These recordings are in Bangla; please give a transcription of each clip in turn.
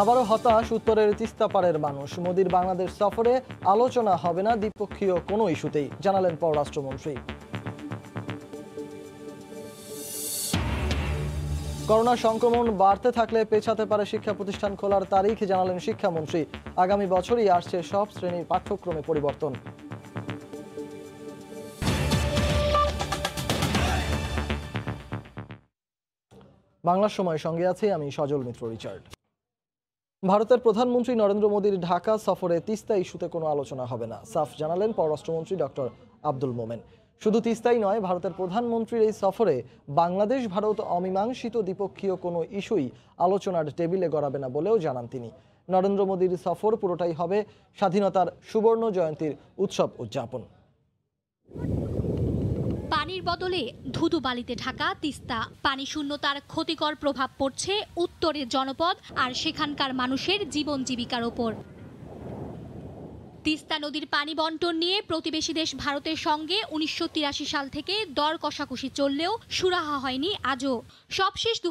আবারও হতাশ, উত্তরের তিস্তাপাড়ের মানুষ। মোদির বাংলাদেশ সফরে আলোচনা হবে না দ্বিপক্ষীয় কোনো ইস্যুতেই, জানালেন পররাষ্ট্রমন্ত্রী। করোনা সংক্রমণ বাড়তে থাকলে পেছাতে পারে শিক্ষা প্রতিষ্ঠান খোলার তারিখ, জানালেন শিক্ষামন্ত্রী। আগামী বছরই আসছে সব শ্রেণির পাঠ্যক্রমে পরিবর্তন। বাংলার সময় সঙ্গে আছি আমি সজল মিত্র, রিচার্ড। ভারতের প্রধানমন্ত্রী নরেন্দ্র মোদীর ঢাকা সফরে তিস্তা ইস্যুতে কোনো আলোচনা হবে না। সাফ জানালেন পররাষ্ট্রমন্ত্রী ডক্টর আব্দুল মোমেন। শুধু তিস্তাই নয়, ভারতের প্রধানমন্ত্রীর এই সফরে বাংলাদেশ, ভারত অমীমাংসিত দ্বিপক্ষীয় কোনো ইস্যুই আলোচনার টেবিলে গড়াবে না বলেও জানান তিনি। নরেন্দ্র মোদীর সফর পুরোটাই হবে স্বাধীনতার সুবর্ণ জয়ন্তীর উৎসব উদযাপন। পানির বদলে ধুধু বালিতে ঢাকা, তিস্তা। পানি শূন্যতার ক্ষতিকর প্রভাব পড়ছে উত্তরের জনপদ আর সেখানকার মানুষের জীবন জীবিকার ওপর। তিস্তা নদীর পানি বন্টন নিয়ে প্রতিবেশী দেশ ভারতের সঙ্গে উনিশশো তিরাশি সাল থেকে দর কষাকষি চললেও সুরাহা হয়নি আজও। সবশেষ দু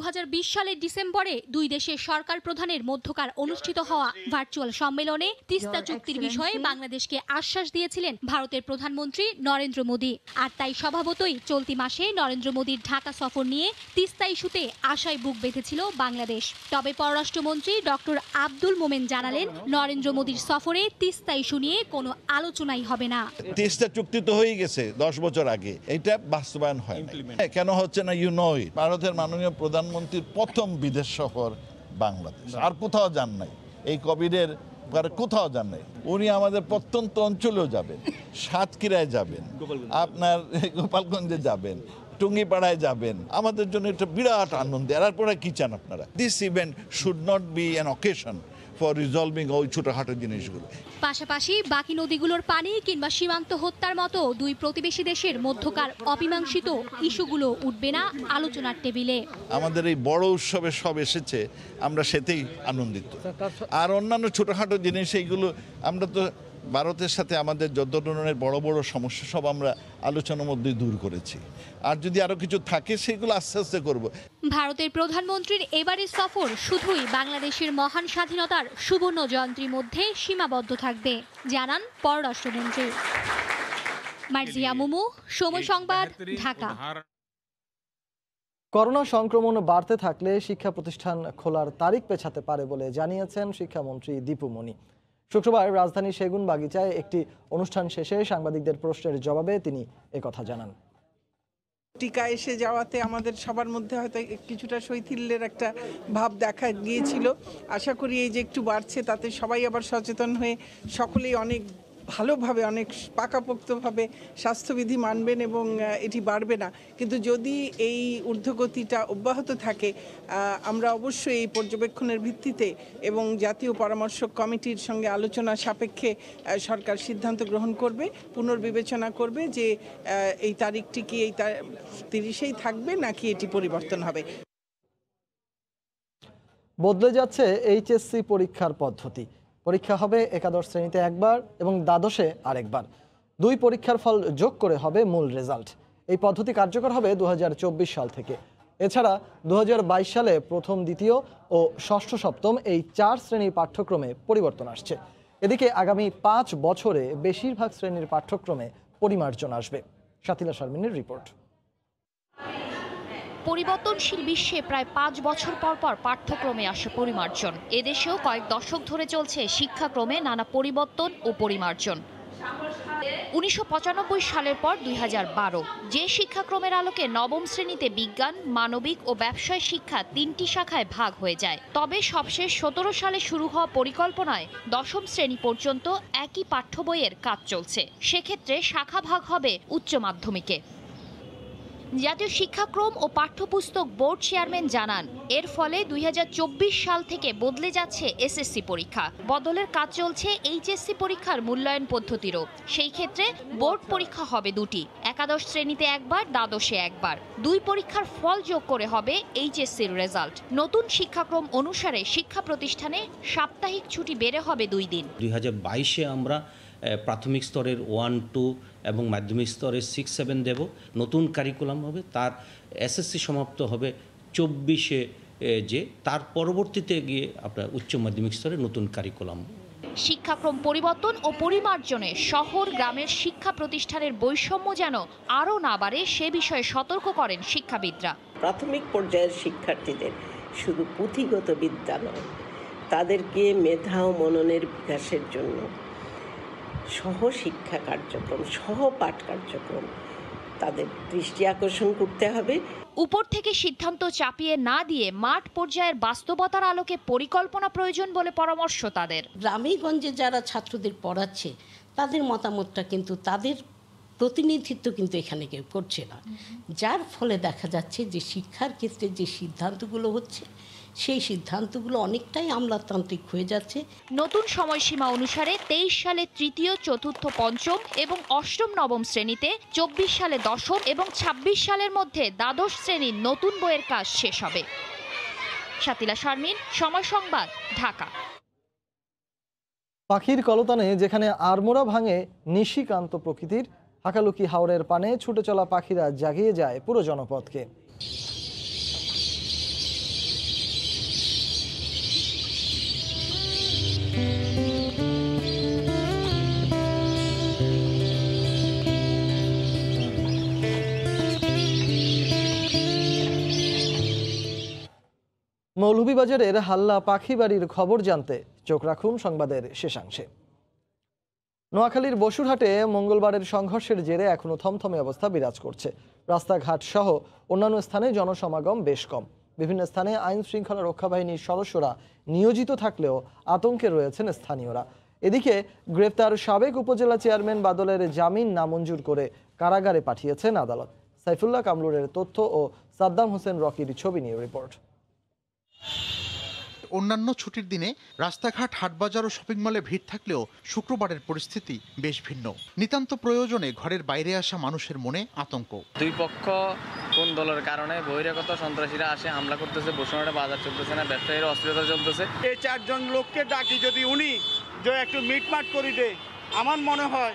সালের ডিসেম্বরে দুই দেশের সরকার প্রধানের মধ্যকার অনুষ্ঠিত হওয়া ভার্চুয়াল সম্মেলনে তিস্তা চুক্তির বিষয়ে বাংলাদেশকে আশ্বাস দিয়েছিলেন ভারতের প্রধানমন্ত্রী নরেন্দ্র মোদী। আর তাই স্বভাবতই চলতি মাসে নরেন্দ্র মোদীর ঢাকা সফর নিয়ে তিস্তা ইস্যুতে আশায় বুক বেঁধেছিল বাংলাদেশ। তবে পররাষ্ট্রমন্ত্রী ডক্টর আব্দুল মোমেন জানালেন নরেন্দ্র মোদীর সফরে তিস্তা ইস্যু নিয়ে কোনো আলোচনাই হবে না। তিস্তা চুক্তি তো হয়ে গেছে দশ বছর আগে। এটা বাস্তবায়ন হয় হ্যাঁ, কেন হচ্ছে না? ইউ নো ভারতের মাননীয় প্রধানমন্ত্রীর প্রথম বিদেশ সফর বাংলাদেশ। আর কোথাও যান নাই। এই কোভিডের কোথাও যান নাই। উনি আমাদের প্রত্যন্ত অঞ্চলেও যাবেন। সাতক্ষীরায় যাবেন। আপনার গোপালগঞ্জে যাবেন। টুঙ্গিপাড়ায় যাবেন। আমাদের জন্য এটা বিরাট আনন্দ। এর পরে কি চান আপনারা? This event should not be an occasion for resolving ওই ছোটোখাটো জিনিসগুলো। পাশাপাশি বাকি নদীগুলোর পানি কিংবা সীমান্ত হত্যার মতো দুই প্রতিবেশী দেশের মধ্যকার অমীমাংসিত ইস্যুগুলো উঠবে না আলোচনার টেবিলে। আমাদের এই বড় উৎসবে সব এসেছে আমরা সেতেই আনন্দিত। আর অন্যান্য ছোটোখাটো জিনিস এইগুলো আমরা তো ভারতের সাথে আমাদের যত ধরনের বড় বড় সমস্যা সব আমরা আলোচনার মধ্যে দূর করেছি। আর যদি আরও কিছু থাকে সেগুলো আস্তে আস্তে করব। ভারতের প্রধানমন্ত্রীর এবারের সফর শুধুই বাংলাদেশের মহান স্বাধীনতার সুবর্ণ জয়ন্তীর মধ্যে সীমাবদ্ধ থাকবে জানান পররাষ্ট্রমন্ত্রী। মার্জিয়া মুমু সময় সংবাদ ঢাকা। করোনা সংক্রমণ বাড়তে থাকলে শিক্ষা প্রতিষ্ঠান খোলার তারিখ পেছাতে পারে বলে জানিয়েছেন শিক্ষামন্ত্রী দীপু মনি। শুক্রবার সেগুন বাগিচায় একটি অনুষ্ঠান শেষে সাংবাদিকদের প্রশ্নের জবাবে তিনি কথা জানান। টিকা এসে যাওয়াতে আমাদের সবার মধ্যে হয়তো কিছুটা শৈথিল্যের একটা ভাব দেখা গিয়েছিল। আশা করি এই যে একটু বাড়ছে, তাতে সবাই আবার সচেতন হয়ে সকলেই অনেক ভালোভাবে, অনেক পাকাপোক্তভাবে স্বাস্থ্যবিধি মানবেন এবং এটি বাড়বে না। কিন্তু যদি এই ঊর্ধ্বগতিটা অব্যাহত থাকে আমরা অবশ্যই এই পর্যবেক্ষণের ভিত্তিতে এবং জাতীয় পরামর্শ কমিটির সঙ্গে আলোচনা সাপেক্ষে সরকার সিদ্ধান্ত গ্রহণ করবে, পুনর্বিবেচনা করবে যে এই তারিখটি কি এই তিরিশেই থাকবে নাকি এটি পরিবর্তন হবে। বদলে যাচ্ছে এইচএসসি পরীক্ষার পদ্ধতি। পরীক্ষা হবে একাদশ শ্রেণীতে একবার এবং দ্বাদশে আরেকবার। দুই পরীক্ষার ফল যোগ করে হবে মূল রেজাল্ট। এই পদ্ধতি কার্যকর হবে দু হাজার চব্বিশ সাল থেকে। এছাড়া দু হাজার বাইশ সালে প্রথম, দ্বিতীয় ও ষষ্ঠ সপ্তম এই চার শ্রেণির পাঠ্যক্রমে পরিবর্তন আসছে। এদিকে আগামী পাঁচ বছরে বেশিরভাগ শ্রেণির পাঠ্যক্রমে পরিমার্জন আসবে। শাতিলা শারমিনের রিপোর্ট। পরিবর্তনশীল বিশ্বে প্রায় পাঁচ বছর পর পর পাঠ্যক্রমে আসে পরিমার্জন। এদেশেও কয়েক দশক ধরে চলছে শিক্ষাক্রমে নানা পরিবর্তন ও পরিমার্জন। উনিশশো পঁচানব্বই সালের পর দুই হাজার বারো, যে শিক্ষাক্রমের আলোকে নবম শ্রেণীতে বিজ্ঞান, মানবিক ও ব্যবসায় শিক্ষা তিনটি শাখায় ভাগ হয়ে যায়। তবে সবশেষ সতেরো সালে শুরু হওয়া পরিকল্পনায় দশম শ্রেণি পর্যন্ত একই পাঠ্য বইয়ের কাজ চলছে। সেক্ষেত্রে শাখা ভাগ হবে উচ্চ মাধ্যমিকে। জাতীয় শিক্ষাক্রম ও পাঠ্যপুস্তক বোর্ড চেয়ারম্যান জানান, এর ফলে দুই হাজার চব্বিশ সাল থেকে বদলে যাচ্ছে এসএসসি পরীক্ষা। বদলের কাজ চলছে এইচএসসি পরীক্ষার মূল্যায়ন পদ্ধতিরও। সেই ক্ষেত্রে বোর্ড পরীক্ষা হবে দুটি, একাদশ শ্রেণীতে একবার, দ্বাদশে একবার। দুই পরীক্ষার ফল যোগ করে হবে এইচএসসির রেজাল্ট। নতুন শিক্ষাক্রম অনুসারে শিক্ষা প্রতিষ্ঠানে সাপ্তাহিক ছুটি বেড়ে হবে দুই দিন। দুই আমরা প্রাথমিক স্তরের ওয়ান টু এবং মাধ্যমিক স্তরে সিক্স সেভেন দেব। নতুন কারিকুলাম হবে তার এসএসসি সমাপ্ত হবে চব্বিশে যে। তার পরবর্তীতে গিয়ে আপনার উচ্চ মাধ্যমিক স্তরে নতুন কারিকুলাম শিক্ষাক্রম পরিবর্তন ও পরিমার্জনে শহর গ্রামের শিক্ষা প্রতিষ্ঠানের বৈষম্য যেন আরও না বাড়ে সে বিষয়ে সতর্ক করেন শিক্ষাবিদরা। প্রাথমিক পর্যায়ের শিক্ষার্থীদের শুধু পুঁথিগত বিদ্যা নয় তাদেরকে মেধা ও মননের বিকাশের জন্য সহ শিক্ষা কার্যক্রম সহ পাঠ কার্যক্রম তাদের দৃষ্টি আকর্ষণ করতে হবে। উপর থেকে সিদ্ধান্ত চাপিয়ে না দিয়ে মাঠ পর্যায়ের বাস্তবতার আলোকে পরিকল্পনা প্রয়োজন বলে পরামর্শ তাদের। গ্রামে গঞ্জে যারা ছাত্রদের পড়াচ্ছে তাদের মতামতটা কিন্তু তাদের প্রতিনিধিত্ব কিন্তু এখানে কেউ করছে না। যার ফলে দেখা যাচ্ছে যে শিক্ষার ক্ষেত্রে যে সিদ্ধান্তগুলো হচ্ছে সেই সিদ্ধান্তগুলো অনেকটাই আমলাতান্ত্রিক হয়ে যাচ্ছে। নতুন সময়সীমা অনুসারে তেইশ সালে তৃতীয় চতুর্থ পঞ্চম এবং অষ্টম নবম শ্রেণীতে চব্বিশ সালে দশম এবং ২৬ সালের মধ্যে দ্বাদশ শ্রেণির নতুন বইয়ের কাজ শেষ হবে। শাতিলা শারমিন সময় সংবাদ ঢাকা। পাখির কলতানে যেখানে আড়মোড়া ভাঙে নিশিকান্ত প্রকৃতির হাকালুকি হাওরের পানে ছুটে চলা পাখিরা জাগিয়ে যায় পুরো জনপদকে মৌলভীবাজারের হাল্লা পাখি বাড়ির খবর জানতে চোখ রাখুন সংবাদের শেষাংশে। নোয়াখালীর বসুরহাটে মঙ্গলবারের সংঘর্ষের জেরে এখনও থমথমে অবস্থা বিরাজ করছে। রাস্তাঘাট সহ অন্যান্য স্থানে জনসমাগম বেশ কম। বিভিন্ন স্থানে আইন শৃঙ্খলা রক্ষা বাহিনীর সদস্যরা নিয়োজিত থাকলেও আতঙ্কে রয়েছেন স্থানীয়রা। এদিকে গ্রেপ্তার সাবেক উপজেলা চেয়ারম্যান বাদলের জামিন নামঞ্জুর করে কারাগারে পাঠিয়েছেন আদালত। সাইফুল্লাহ কামরুরের তথ্য ও সাদ্দাম হোসেন রকির ছবি নিয়ে রিপোর্ট। অন্যান্য ছুটির দিনে রাস্তাঘাট হাটবাজার ও শপিং মলে ভিড় থাকলেও শুক্রবারের পরিস্থিতি বেশ ভিন্ন। নিতান্ত প্রয়োজনে ঘরের বাইরে আসা মানুষের মনে আতঙ্ক। দুই পক্ষ কোন দলের কারণে বহিরাগত সন্ত্রাসীরা আসে হামলা করতেছে বসুনহাটে বাজার চলতেছে না ব্যবসায়ীর অস্থিরতা চলতেছে এই চারজন লোককে ডাকি যদি উনি যে একটু মিটমাট করি দে। আমার মনে হয়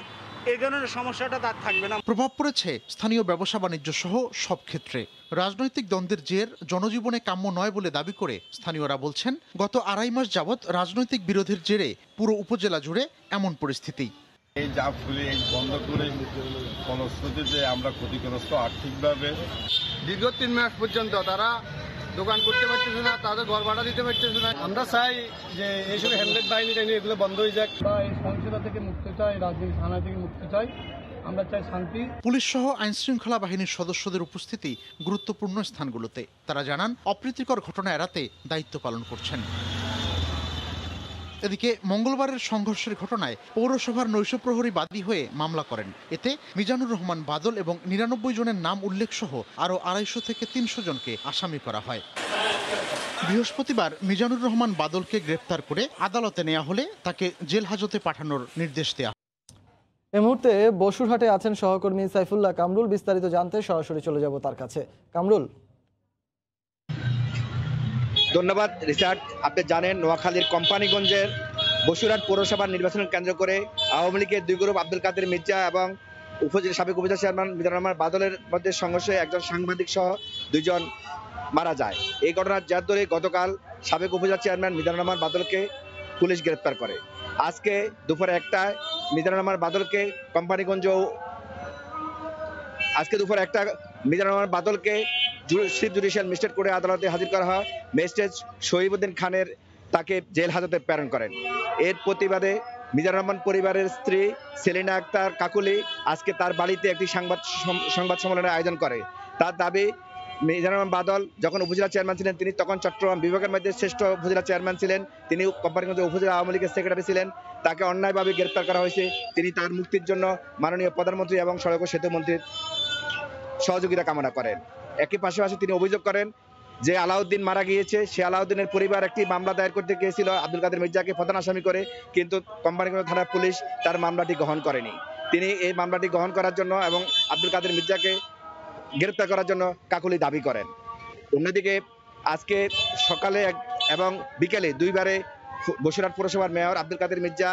এই ধরনের সমস্যাটা তার থাকবে না। প্রভাব পড়েছে স্থানীয় ব্যবসা বাণিজ্য সহ সব ক্ষেত্রে। রাজনৈতিক দ্বন্দ্বের জের জনজীবনে কাম্য নয় বলে দাবি করে স্থানীয়রা বলছেন গত আড়াই মাস যাবৎ রাজনৈতিক বিরোধের জেরে পুরো উপজেলা জুড়ে এমন পরিস্থিতি। এই জাপ খুলে বন্ধ করে ফলশ্রুতিতে আমরা ক্ষতিগ্রস্ত আর্থিকভাবে। দীর্ঘ তিন মাস পর্যন্ত তারা দোকান করতে পারতেছে না তাদের ঘর ভাড়া দিতে পারতেছে না। আমরা চাই যে এইসব হ্যান্ডেড বাহিনী টাইনি এগুলো বন্ধ হয়ে যাক। বা এই সহিংসতা থেকে মুক্ত চাই রাজনীতি থানা থেকে মুক্ত চাই। আমরা চাই শান্তি। পুলিশ সহ আইন শৃঙ্খলা বাহিনীর সদস্যদের উপস্থিতি গুরুত্বপূর্ণ স্থানগুলোতে। তারা জানান অপ্রীতিকর ঘটনা এড়াতে দায়িত্ব পালন করছেন। এদিকে মঙ্গলবারের সংঘর্ষের ঘটনায় পৌরসভার নৈশ প্রহরী বাদী হয়ে মামলা করেন। এতে মিজানুর রহমান বাদল এবং নিরানব্বই জনের নাম উল্লেখ সহ আরও আড়াইশো থেকে তিনশো জনকে আসামি করা হয়। বৃহস্পতিবার মিজানুর রহমান বাদলকে গ্রেপ্তার করে আদালতে নেওয়া হলে তাকে জেল হাজতে পাঠানোর নির্দেশ দেওয়া এই মুহূর্তে বসুরহাটে আছেন সহকর্মী সাইফুল্লাহ কামরুল। বিস্তারিত জানতে সরাসরি চলে যাব তার কাছে। কামরুল ধন্যবাদ, রিচার্ড। আপনি জানেন নোয়াখালীর কোম্পানিগঞ্জের বসুরহাট পৌরসভার নির্বাচন কেন্দ্র করে আওয়ামী লীগের দুই গ্রুপ আব্দুল কাদের মির্জা এবং উপজেলা সাবেক উপজেলা চেয়ারম্যান মিজানুর রহমান বাদলের মধ্যে সংঘর্ষে একজন সাংবাদিক সহ দুইজন মারা যায়। এই ঘটনার জের ধরে গতকাল সাবেক উপজেলা চেয়ারম্যান মিজানুর রহমান বাদলকে পুলিশ গ্রেপ্তার করে। আজকে দুপুরে একটায় মিজানুর রহমান বাদলকে কোম্পানিগঞ্জ আজকে দুপুর একটা মিজানুর রহমান বাদলকে জুডিশিয়াল ম্যাজিস্ট্রেট আদালতে হাজির করা হয়। ম্যাজিস্ট্রেট শহীদুদ্দিন খানের তাকে জেল হাজতে প্রেরণ করেন। এর প্রতিবাদে মিজানুর রহমান পরিবারের স্ত্রী সেলিনা আক্তার কাকুলি আজকে তার বাড়িতে একটি সংবাদ সংবাদ সম্মেলনের আয়োজন করে। তার দাবি মিজানুর রহমান বাদল যখন উপজেলা চেয়ারম্যান ছিলেন, তিনি তখন চট্টগ্রাম বিভাগের মধ্যে শ্রেষ্ঠ উপজেলা চেয়ারম্যান ছিলেন। তিনি কোম্পানিগঞ্জ উপজেলা আওয়ামী লীগের সেক্রেটারি ছিলেন। তাকে অন্যায়ভাবে গ্রেপ্তার করা হয়েছে। তিনি তার মুক্তির জন্য মাননীয় প্রধানমন্ত্রী এবং সড়ক ও সেতু মন্ত্রীর সহযোগিতা কামনা করেন। একই পাশাপাশি তিনি অভিযোগ করেন যে আলাউদ্দিন মারা গিয়েছে। সে আলাউদ্দিনের পরিবার একটি মামলা দায়ের করতে গিয়েছিল আব্দুল কাদের মির্জাকে প্রধান আসামি করে, কিন্তু কোম্পানিগঞ্জ থানার পুলিশ তার মামলাটি গ্রহণ করেনি। তিনি এই মামলাটি গ্রহণ করার জন্য এবং আব্দুল কাদের মির্জাকে গ্রেপ্তার করার জন্য কাকুলি দাবি করেন। অন্যদিকে আজকে সকালে এবং বিকেলে দুইবারে বসিরহাট পৌরসভার মেয়র আব্দুল কাদের মির্জা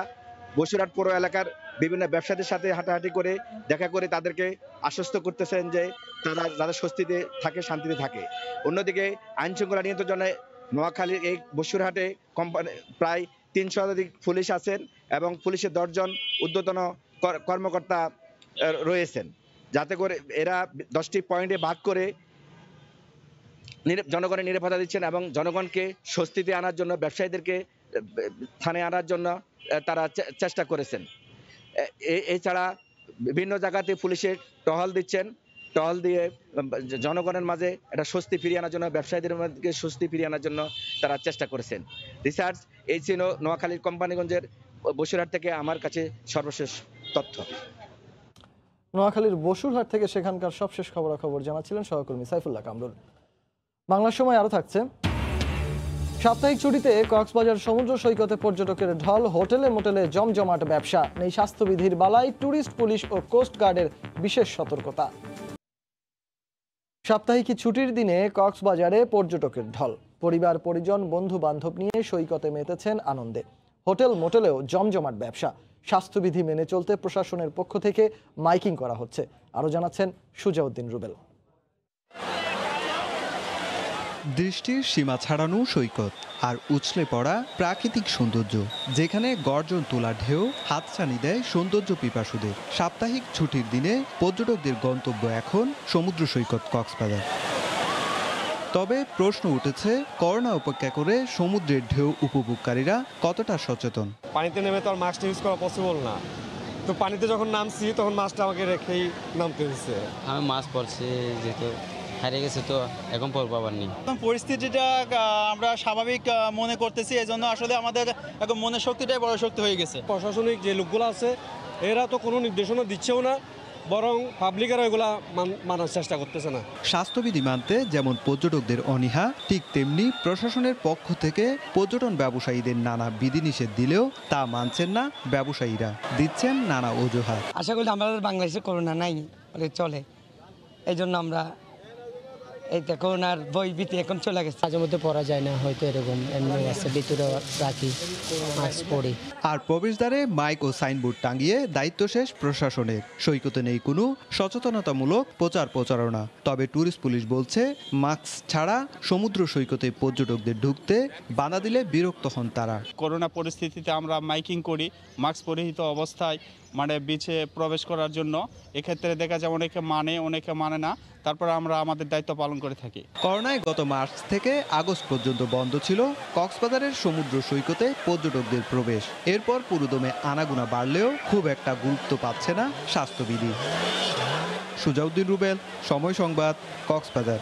বসিরহাট পৌর এলাকার বিভিন্ন ব্যবসায়ীদের সাথে হাঁটাহাঁটি করে, দেখা করে তাদেরকে আশ্বস্ত করতেছেন যে তারা যাতে স্বস্তিতে থাকে, শান্তিতে থাকে। অন্যদিকে আইন শৃঙ্খলা নিয়ন্ত্রণে নোয়াখালীর এই বসুরহাটে কোম্পানি প্রায় তিনশো শতাধিক পুলিশ আছেন এবং পুলিশের দশজন কর- কর্মকর্তা রয়েছেন। যাতে করে এরা দশটি পয়েন্টে ভাগ করে জনগণের নিরাপত্তা দিচ্ছেন এবং জনগণকে স্বস্তিতে আনার জন্য, ব্যবসায়ীদেরকে থানায় আনার জন্য তারা চেষ্টা করেছেন। এছাড়া বিভিন্ন জায়গাতে পুলিশের টহল দিচ্ছেন। টহল দিয়ে জনগণের মাঝে একটা স্বস্তি ফিরিয়ে আনার জন্য, ব্যবসায়ীদের মধ্যে স্বস্তি ফিরিয়ে আনার জন্য তারা চেষ্টা করেছেন। রিসার্চ, এই ছিল নোয়াখালীর কোম্পানিগঞ্জের বসিরহাট থেকে আমার কাছে সর্বশেষ তথ্য। নোয়াখালীর বসুরহাট থেকে সেখানকার সবশেষ খবরাখবর জানাচ্ছিলেন সহকর্মী সাইফুল্লাহ কামরুল। বাংলা সময় আরও থাকছে। সাপ্তাহিক ছুটিতে কক্সবাজার সমুদ্র সৈকতে পর্যটকের ঢল, হোটেলে মোটেলে জমজমাট ব্যবসা, নেই স্বাস্থ্যবিধির বালাই ট্যুরিস্ট পুলিশ ও কোস্ট গার্ডের বিশেষ সতর্কতা। সাপ্তাহিক ছুটির দিনে কক্সবাজারে পর্যটকের ঢল। পরিবার, পরিজন বন্ধু বান্ধব নিয়ে সৈকতে মেতেছেন আনন্দে। হোটেল মোটেলেও জমজমাট ব্যবসা। স্বাস্থ্যবিধি মেনে চলতে প্রশাসনের পক্ষ থেকে মাইকিং করা হচ্ছে। আরও জানাচ্ছেন সুজাউদ্দিন রুবেল। দৃষ্টির সীমা ছাড়ানো সৈকত আর উছলে পড়া প্রাকৃতিক সৌন্দর্য যেখানে গর্জন তোলা ঢেউ হাতছানি দেয় সৌন্দর্য পিপাসুদের। সাপ্তাহিক ছুটির দিনে পর্যটকদের গন্তব্য এখন সমুদ্র সৈকত কক্সবাজার। তবে প্রশ্ন উঠেছে করোনা উপেক্ষা করে সমুদ্রের ঢেউ উপভোগকারীরা কতটা সচেতন? পানিতে নেমে তো আর মাস্কটা ইউজ করা পসিবল না। তো পানিতে যখন নামছি তখন মাছটা আমাকে রেখেই নামতে হচ্ছে আমি মাছ পড়ছি যেহেতু হারিয়ে গেছে তো এখন পর পাবার নেই। এখন পরিস্থিতিটা আমরা স্বাভাবিক মনে করতেছি এজন্য আসলে আমাদের এখন মনের শক্তিটাই বড় শক্তি হয়ে গেছে। প্রশাসনিক যে লোকগুলো আছে এরা তো কোনো নির্দেশনা দিচ্ছেও না বরং পাবলিকেরা এগুলা মান- মানার চেষ্টা করতেছে না। স্বাস্থ্যবিধি মানতে যেমন পর্যটকদের অনীহা ঠিক তেমনি প্রশাসনের পক্ষ থেকে পর্যটন ব্যবসায়ীদের নানা বিধিনিষেধ দিলেও তা মানছেন না ব্যবসায়ীরা। দিচ্ছেন নানা অজুহাত। আশা করি আমাদের বাংলাদেশে করোনা নাই চলে। এই জন্য আমরা এইটা করোনার বই ভীতি এখন চলে গেছে। মাঝে মধ্যে পড়া যায় না হয়তো এরকম এমনি আছে ভিতরে রাখি মাস্ক পরি। আর প্রবেশদ্বারে মাইক ও সাইনবোর্ড টাঙিয়ে দায়িত্ব শেষ প্রশাসনের। সৈকতে নেই কোনো সচেতনতামূলক প্রচার প্রচারণা। তবে ট্যুরিস্ট পুলিশ বলছে মাস্ক ছাড়া সমুদ্র সৈকতে পর্যটকদের ঢুকতে বাধা দিলে বিরক্ত হন তারা। করোনা পরিস্থিতিতে আমরা মাইকিং করি মাস্ক পরিহিত অবস্থায়। মানে বিচে প্রবেশ করার জন্য। এক্ষেত্রে দেখা যায় অনেকে মানে অনেকে মানে না। তারপর আমরা আমাদের দায়িত্ব পালন করে থাকি। করোনায় গত মার্চ থেকে আগস্ট পর্যন্ত বন্ধ ছিল কক্সবাজারের সমুদ্র সৈকতে পর্যটকদের প্রবেশ। এরপর পুরোদমে আনাগুনা বাড়লেও খুব একটা গুরুত্ব পাচ্ছে না স্বাস্থ্যবিধি। সুজাউদ্দিন রুবেল সময় সংবাদ কক্সবাজার।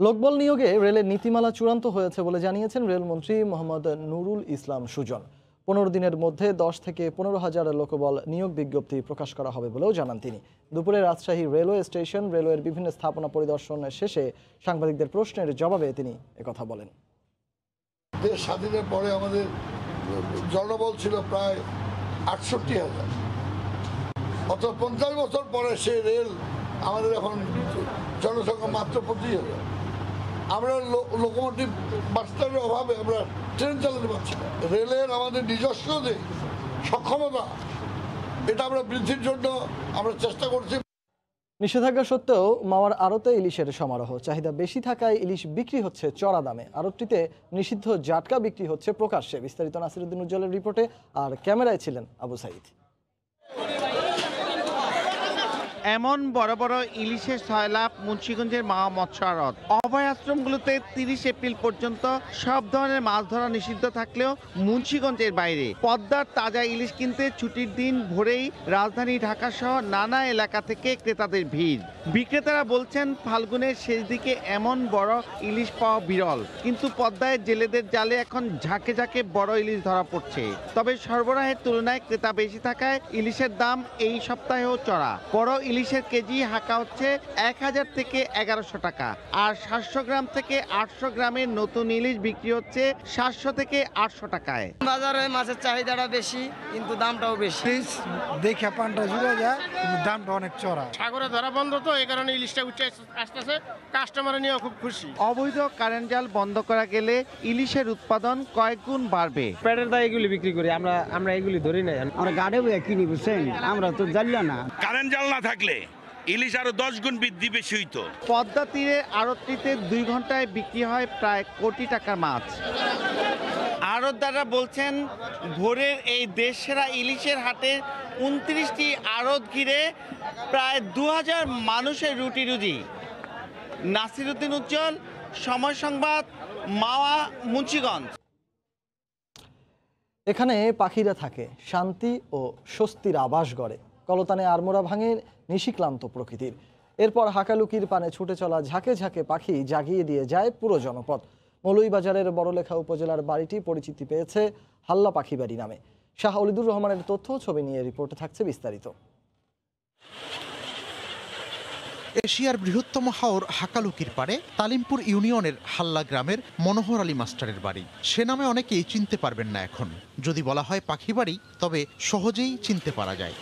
লোকবল নিয়োগে রেলের নীতিমালা চূড়ান্ত হয়েছে বলে জানিয়েছেন রেলমন্ত্রী মোহাম্মদ নুরুল ইসলাম সুজন। পনেরো দিনের মধ্যে দশ থেকে পনেরো হাজার লোকবল নিয়োগ বিজ্ঞপ্তি প্রকাশ করা হবে বলেও জানান তিনি। দুপুরে রাজশাহী রেলওয়ে স্টেশন রেলওয়ের বিভিন্ন স্থাপনা পরিদর্শন শেষে সাংবাদিকদের প্রশ্নের জবাবে তিনি একথা বলেন। দেশ স্বাধীনের পরে আমাদের জনবল ছিল প্রায় আটষট্টি হাজার। অত পঞ্চাশ বছর পরে সে রেল আমাদের এখন জনসংখ্যা মাত্র পঁচিশ হাজার। আমরা লোকোমোটিভ বাস্তবের অভাবে আমরা ট্রেন চালাতে পারছি রেলের আমাদের নিজস্ব যে সক্ষমতা, এটা আমরা বৃদ্ধির জন্য আমরা চেষ্টা করছি। নিষেধাজ্ঞা সত্ত্বেও মাওয়ার আড়তে ইলিশের সমারোহ। চাহিদা বেশি থাকায় ইলিশ বিক্রি হচ্ছে চড়া দামে। আড়তটিতে নিষিদ্ধ জাটকা বিক্রি হচ্ছে প্রকাশ্যে। বিস্তারিত নাসিরুদ্দিন উজ্জ্বলের রিপোর্টে আর ক্যামেরায় ছিলেন আবু সাইদ। এমন বড় বড় ইলিশের সয়লাভ মুন্সিগঞ্জের মা মৎস্য আড়ত অভয় আশ্রমগুলোতে তিরিশ এপ্রিল পর্যন্ত সব ধরনের মাছ ধরা নিষিদ্ধ থাকলেও মুন্সিগঞ্জের বাইরে পদ্মার তাজা ইলিশ কিনতে ছুটির দিন ভোরেই রাজধানী ঢাকা সহ নানা এলাকা থেকে ক্রেতাদের ভিড়। বিক্রেতারা বলছেন, ফাল্গুনের শেষ দিকে এমন বড় ইলিশ পাওয়া বিরল। কিন্তু পদ্মায় জেলেদের জালে এখন ঝাঁকে ঝাঁকে বড় ইলিশ ধরা পড়ছে। তবে সরবরাহের তুলনায় ক্রেতা বেশি থাকায় ইলিশের দাম এই সপ্তাহেও চড়া। বড় ইলিশের কেজি হাঁকা হচ্ছে এক হাজার থেকে এগারোশো টাকা। আর সাতশো গ্রাম থেকে আটশো গ্রামের নতুন ইলিশ বিক্রি হচ্ছে সাতশো থেকে আটশো টাকায়। বাজারে মাছের চাহিদাটা বেশি কিন্তু দামটাও বেশি। দেখে পানটা জুড়ে যায় কিন্তু দামটা অনেক চড়া। সাগরে ধরা বন্ধ তো এই কারণে ইলিশটা উঠে আসতেছে। কাস্টমার নিয়ে খুব খুশি। অবৈধ কারেন্ট জাল বন্ধ করা গেলে ইলিশের উৎপাদন কয়েক গুণ বাড়বে। পেটের দায় এগুলি বিক্রি করি আমরা আমরা এগুলি ধরি না আমরা গাড়ে কিনি বুঝছেন? আমরা তো জানলাম না। কারেন্ট জাল না থাকলে ইলিশ আরও দশ গুণ বৃদ্ধি বেশি হইতো। পদ্মা তীরে আড়তটিতে দুই ঘন্টায় বিক্রি হয় প্রায় কোটি টাকার মাছ। আড়তদাররা বলছেন ভোরের এই দেশসেরা ইলিশের হাটে উনত্রিশটি আড়ত ঘিরে প্রায় দু হাজার মানুষের রুটি রুজি। নাসিরুদ্দিন উজ্জ্বল সময় সংবাদ মাওয়া মুন্সিগঞ্জ। এখানে পাখিরা থাকে শান্তি ও স্বস্তির আবাস গড়ে। কলতানে আড়মোড়া ভাঙে নিশিক্লান্ত প্রকৃতির। এরপর হাকালুকির পানে ছুটে চলা ঝাঁকে ঝাঁকে পাখি জাগিয়ে দিয়ে যায় পুরো জনপদ। মৌলুইবাজারের বড়লেখা উপজেলার বাড়িটি পরিচিতি পেয়েছে হাল্লা পাখি বাড়ি নামে। শাহ অলিদুর রহমানের তথ্য ছবি নিয়ে রিপোর্টে থাকছে বিস্তারিত। এশিয়ার বৃহত্তম হাওর হাকালুকির পারে তালিমপুর ইউনিয়নের হাল্লা গ্রামের মনোহর আলী মাস্টারের বাড়ি। সে নামে অনেকেই চিনতে পারবেন না এখন। যদি বলা হয় পাখি বাড়ি তবে সহজেই চিনতে পারা যায়।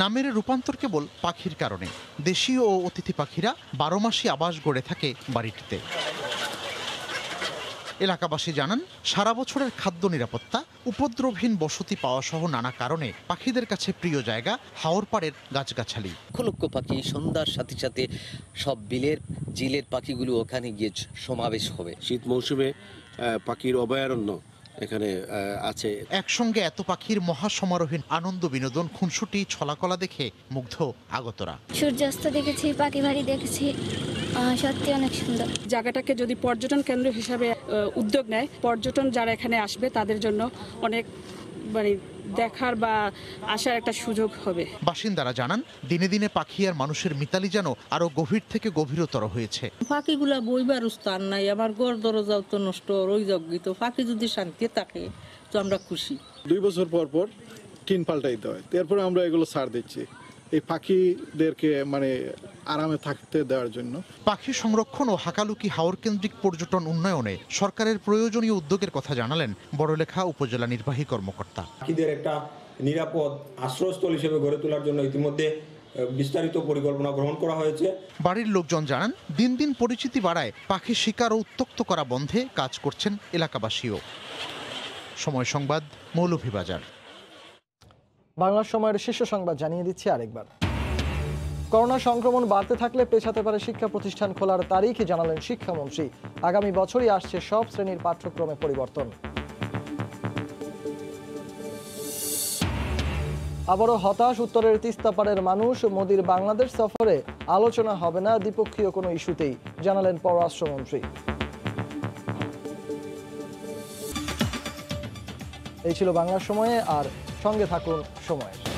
নামের রূপান্তর কেবল পাখির কারণে। দেশীয় ও অতিথি পাখিরা বারো মাসই আবাস গড়ে থাকে বাড়িটিতে। এলাকাবাসী জানান সারা বছরের খাদ্য নিরাপত্তা উপদ্রবহীন বসতি পাওয়া সহ নানা কারণে পাখিদের কাছে প্রিয় জায়গা হাওর পাড়ের গাছগাছালি। লক্ষ পাখি সন্ধ্যার সাথে সাথে সব বিলের জিলের পাখিগুলো ওখানে গিয়ে সমাবেশ হবে। শীত মৌসুমে পাখির অভয়ারণ্য এখানে আছে। একসঙ্গে এত পাখির মহাসমারোহীন আনন্দ বিনোদন খুনসুটি ছলাকলা দেখে মুগ্ধ আগতরা। সূর্যাস্ত দেখেছি পাখি বাড়ি দেখেছি সত্যি অনেক সুন্দর। জায়গাটাকে যদি পর্যটন কেন্দ্র হিসাবে উদ্যোগ নেয় পর্যটন যারা এখানে আসবে তাদের জন্য অনেক মানে দেখার বা আসার একটা সুযোগ হবে। বাসিন্দারা জানান দিনে দিনে পাখি আর মানুষের মিতালি যেন আরও গভীর থেকে গভীরতর হয়েছে। পাখিগুলা বইবার স্থান নাই আমার ঘর দরজাও তো নষ্ট রই তো। পাখি যদি শান্তি থাকে তো আমরা খুশি। দুই বছর পর পর টিন পাল্টাইতে হয় তারপরে আমরা এগুলো সার দিচ্ছি। এই পাখিদেরকে মানে আরামে থাকতে দেওয়ার জন্য। পাখি সংরক্ষণ ও হাকালুকি হাওর কেন্দ্রিক পর্যটন উন্নয়নে সরকারের প্রয়োজনীয় উদ্যোগের কথা জানালেন বড়লেখা উপজেলা নির্বাহী কর্মকর্তা। পাখিদের একটা নিরাপদ আশ্রয়স্থল হিসেবে গড়ে তোলার জন্য ইতিমধ্যে বিস্তারিত পরিকল্পনা গ্রহণ করা হয়েছে। বাড়ির লোকজন জানান দিন দিন পরিচিতি বাড়ায় পাখি শিকার ও উত্তক্ত করা বন্ধে কাজ করছেন এলাকাবাসীও। সময় সংবাদ মৌলভীবাজার। বাংলার সময়ের শীর্ষ সংবাদ জানিয়ে দিচ্ছি আরেকবার। করোনা সংক্রমণ বাড়তে থাকলে পেছাতে পারে শিক্ষা প্রতিষ্ঠান খোলার তারিখ জানালেন শিক্ষামন্ত্রী। আগামী বছরই আসছে সব শ্রেণির পাঠ্যক্রমে পরিবর্তন। আবারও হতাশ উত্তরের তিস্তাপাড়ের মানুষ, মোদির বাংলাদেশ সফরে আলোচনা হবে না, দ্বিপক্ষীয় কোনো ইস্যুতেই, জানালেন পররাষ্ট্রমন্ত্রী। এই ছিল বাংলার সময়ে, আর সঙ্গে থাকুন সময়।